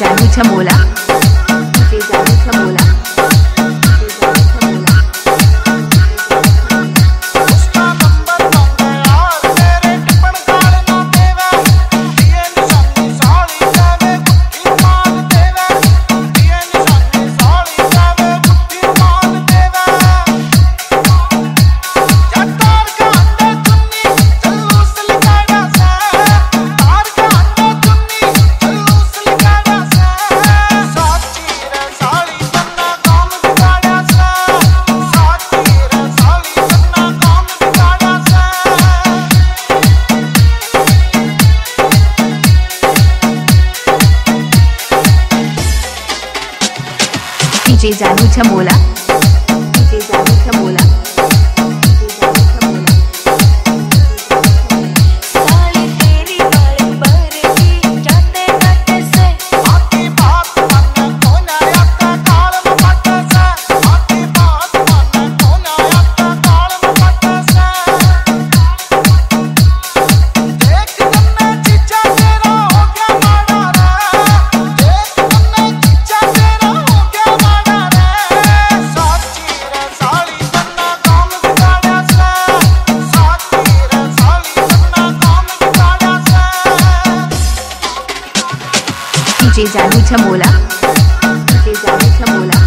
जानू छमोला जानू छमोला डीजे जानू झमोला डीजे जानू झमोला डीजे जानी छमोला डीजे जानी छमोला